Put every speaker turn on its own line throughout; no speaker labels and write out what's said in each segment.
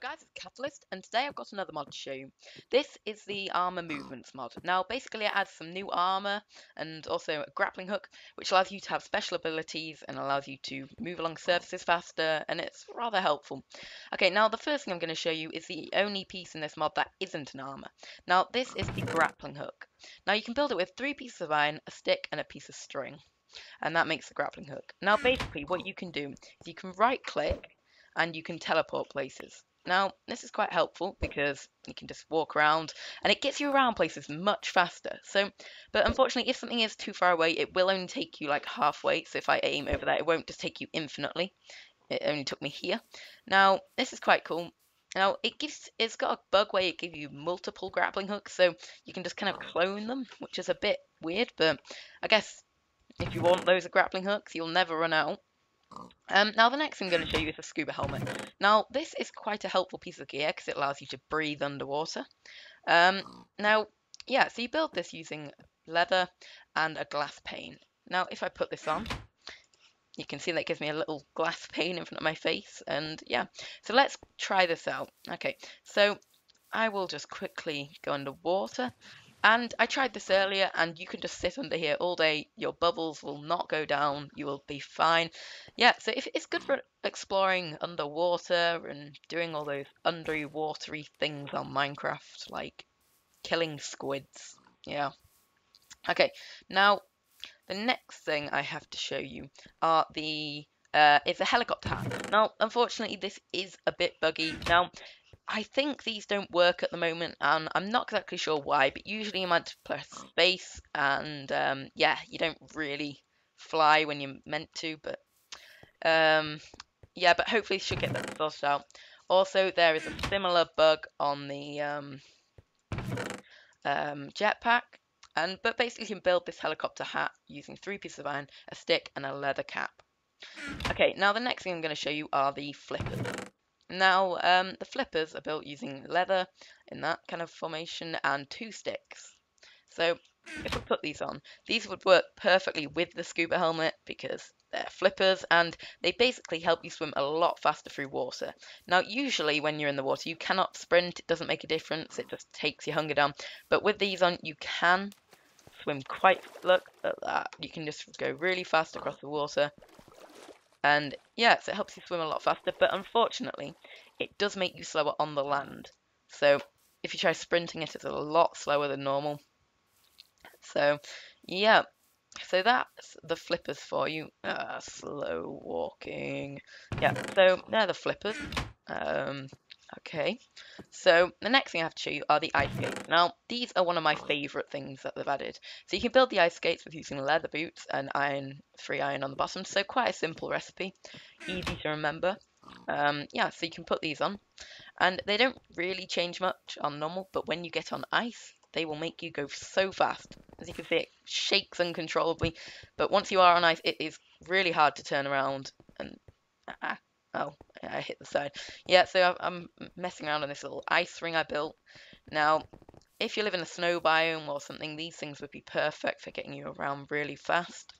Guys, it's Catalyst, and today I've got another mod to show you. This is the Armor Movements mod. Now, basically it adds some new armor, and also a grappling hook, which allows you to have special abilities, and allows you to move along surfaces faster, and it's rather helpful. Okay, now the first thing I'm going to show you is the only piece in this mod that isn't an armor. Now, this is the grappling hook. Now, you can build it with three pieces of iron, a stick, and a piece of string. And that makes the grappling hook. Now, basically, what you can do is you can right-click, and you can teleport places. Now, this is quite helpful because you can just walk around and it gets you around places much faster. So, but unfortunately, if something is too far away, it will only take you like halfway. So if I aim over there, it won't just take you infinitely. It only took me here. Now, this is quite cool. Now, it gives, it's got a bug where it gives you multiple grappling hooks, so you can just kind of clone them, which is a bit weird, but I guess if you want those grappling hooks, you'll never run out. Um, now the next I'm going to show you is a scuba helmet. Now this is quite a helpful piece of gear because it allows you to breathe underwater. Um, now, yeah, so you build this using leather and a glass pane. Now if I put this on, you can see that gives me a little glass pane in front of my face and yeah, so let's try this out. Okay, so I will just quickly go underwater and I tried this earlier, and you can just sit under here all day. Your bubbles will not go down. You will be fine. Yeah, so if it's good for exploring underwater and doing all those underwatery things on Minecraft, like killing squids. Yeah. Okay, now the next thing I have to show you are the uh, is a helicopter. Now, unfortunately, this is a bit buggy. Now, I think these don't work at the moment, and I'm not exactly sure why, but usually you might press space, and um, yeah, you don't really fly when you're meant to, but um, yeah, but hopefully should get that sorted out. Also, there is a similar bug on the um, um, jetpack, and but basically you can build this helicopter hat using three pieces of iron, a stick, and a leather cap. Okay, now the next thing I'm going to show you are the flippers. Now, um, the flippers are built using leather in that kind of formation and two sticks. So if we put these on, these would work perfectly with the scuba helmet because they're flippers and they basically help you swim a lot faster through water. Now, usually when you're in the water, you cannot sprint. It doesn't make a difference. It just takes your hunger down. But with these on, you can swim quite, look at that. You can just go really fast across the water and yeah, so it helps you swim a lot faster, but unfortunately, it does make you slower on the land. So if you try sprinting it, it's a lot slower than normal. So yeah, so that's the flippers for you. Ah, slow walking. Yeah, so they're the flippers. Um, Okay, so the next thing I have to show you are the ice skates. Now, these are one of my favourite things that they've added. So you can build the ice skates with using leather boots and iron, free iron on the bottom. So quite a simple recipe, easy to remember. Um, yeah, so you can put these on. And they don't really change much on normal, but when you get on ice, they will make you go so fast. As you can see, it shakes uncontrollably. But once you are on ice, it is really hard to turn around and... Ah, Oh, I hit the side. Yeah, so I'm messing around on this little ice ring I built. Now, if you live in a snow biome or something, these things would be perfect for getting you around really fast.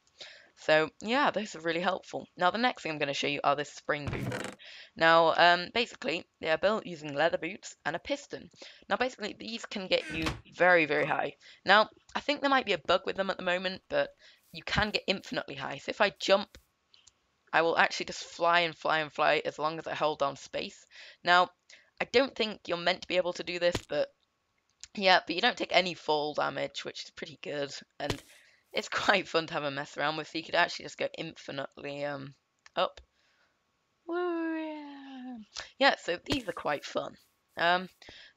So, yeah, those are really helpful. Now, the next thing I'm going to show you are the spring boots. Now, um, basically, they are built using leather boots and a piston. Now, basically, these can get you very, very high. Now, I think there might be a bug with them at the moment, but you can get infinitely high. So if I jump I will actually just fly and fly and fly as long as I hold down space. Now, I don't think you're meant to be able to do this, but yeah, but you don't take any fall damage, which is pretty good, and it's quite fun to have a mess around with, so you could actually just go infinitely um up. Yeah, so these are quite fun. Um,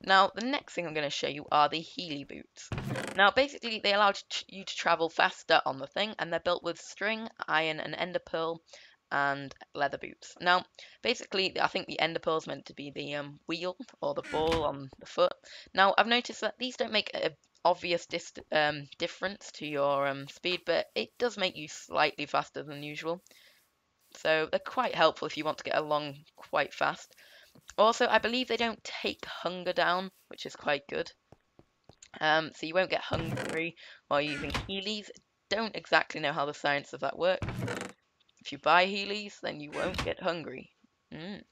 now, the next thing I'm going to show you are the Heely boots. Now, basically, they allow you to travel faster on the thing, and they're built with string, iron, and ender pearl, and leather boots. Now, basically, I think the ender pearl is meant to be the um, wheel or the ball on the foot. Now, I've noticed that these don't make an obvious um, difference to your um, speed, but it does make you slightly faster than usual. So they're quite helpful if you want to get along quite fast. Also, I believe they don't take hunger down, which is quite good. Um, so you won't get hungry while using Heelys. Don't exactly know how the science of that works. If you buy Heelys, then you won't get hungry. Mm.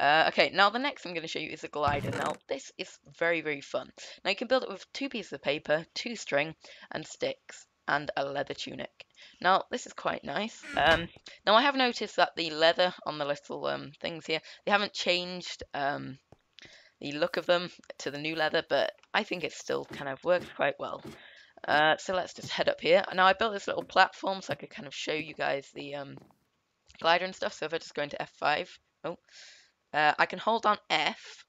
Uh, okay, now the next I'm going to show you is a glider. Now, this is very, very fun. Now, you can build it with two pieces of paper, two string, and sticks, and a leather tunic. Now, this is quite nice. Um, now, I have noticed that the leather on the little um, things here, they haven't changed um, the look of them to the new leather, but I think it still kind of works quite well. Uh, so let's just head up here. Now, I built this little platform so I could kind of show you guys the um, glider and stuff. So if I just go into F5, oh, uh, I can hold on F.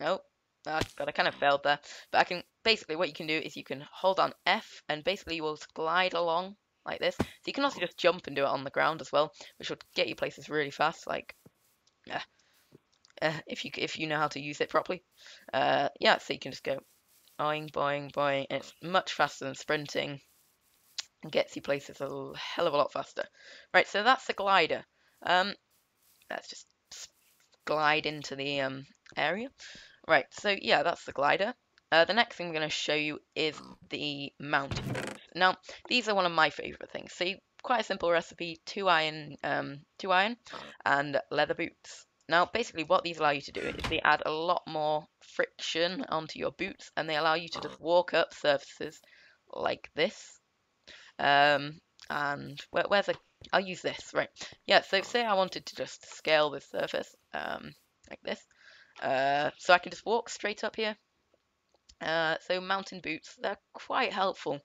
Oh, uh, God, I kind of failed there. But I can, basically what you can do is you can hold on F and basically you will glide along like this. So you can also just jump and do it on the ground as well, which will get you places really fast, like, uh, uh, if you if you know how to use it properly. Uh, yeah, so you can just go boing, boing, boing, and it's much faster than sprinting and gets you places a hell of a lot faster. Right, so that's the glider. Um, let's just glide into the um, area. Right, so yeah, that's the glider. Uh, the next thing I'm going to show you is the mountain. Now, these are one of my favourite things. See, quite a simple recipe, two iron, um, two iron and leather boots. Now, basically what these allow you to do is they add a lot more friction onto your boots and they allow you to just walk up surfaces like this. Um, and where, where's a, I'll use this, right. Yeah, so say I wanted to just scale this surface, um, like this. Uh, so I can just walk straight up here. Uh, so mountain boots, they're quite helpful.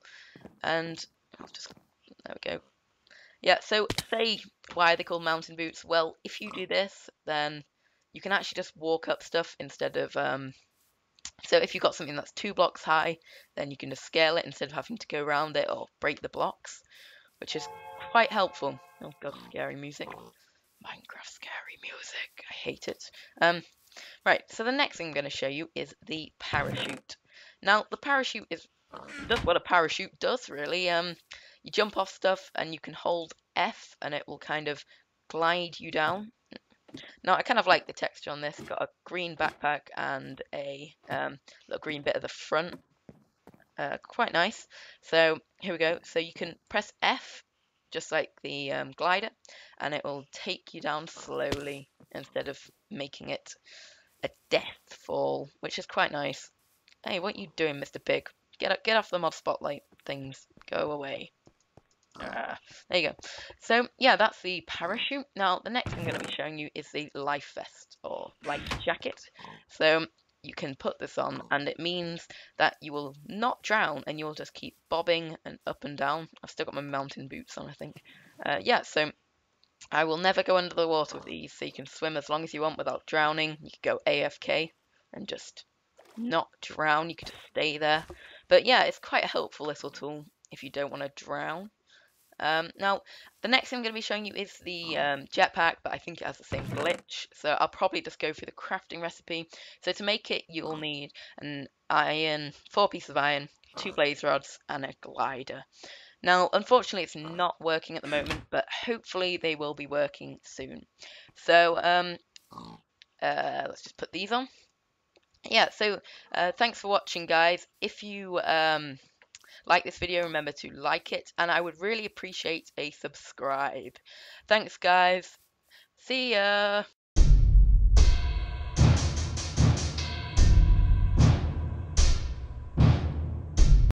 And I'll just, there we go. Yeah, so say why are they called mountain boots? Well, if you do this, then you can actually just walk up stuff instead of, um, so if you've got something that's two blocks high, then you can just scale it instead of having to go around it or break the blocks, which is quite helpful. Oh god, scary music. Minecraft scary music. I hate it. Um, right, so the next thing I'm going to show you is the parachute. Now, the parachute is just what a parachute does, really. Um, you jump off stuff and you can hold F and it will kind of glide you down. Now, I kind of like the texture on this. Got a green backpack and a um, little green bit at the front. Uh, quite nice. So here we go. So you can press F, just like the um, glider, and it will take you down slowly instead of making it a death fall, which is quite nice. Hey, what are you doing, Mr. Pig? Get get off the mod spotlight things. Go away. Uh, there you go. So yeah, that's the parachute. Now the next I'm going to be showing you is the life vest or life jacket. So you can put this on and it means that you will not drown and you'll just keep bobbing and up and down. I've still got my mountain boots on I think. Uh, yeah, so I will never go under the water with these so you can swim as long as you want without drowning. You can go AFK and just not drown. You can just stay there. But yeah, it's quite a helpful little tool if you don't want to drown. Um, now, the next thing I'm going to be showing you is the um, jetpack, but I think it has the same glitch. So I'll probably just go through the crafting recipe. So to make it, you'll need an iron, four pieces of iron, two blaze rods, and a glider. Now, unfortunately, it's not working at the moment, but hopefully they will be working soon. So um, uh, let's just put these on. Yeah, so uh, thanks for watching, guys. If you um, like this video, remember to like it, and I would really appreciate a subscribe. Thanks, guys. See ya.